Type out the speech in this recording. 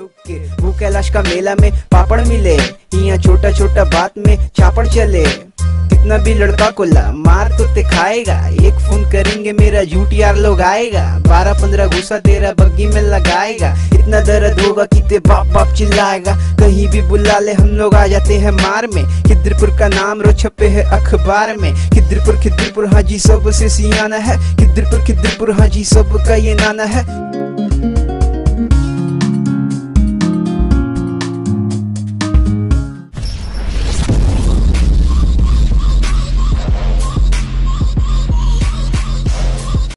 के वो कैलाश का मेला में पापड़ मिले। यहाँ छोटा छोटा बात में छापड़ चले। कितना भी लड़का को ला मार तो ते खाएगा। एक फ़ोन करेंगे मेरा झूठ यार लोग आएगा। बारह पंद्रह गुस्सा तेरा बग्गी में लगाएगा। इतना दर्द होगा कि ते बाप बाप चिल्लाएगा। कहीं भी बुला ले, हम लोग आ जाते हैं मार में। खिद्रपुर का नाम रो छपे है अखबार में। खिद्रपुर खिद्रपुर हाजी सबसे सियाना है। खिद्रपुर खिद्रपुर हाजी सब का ये नाना है।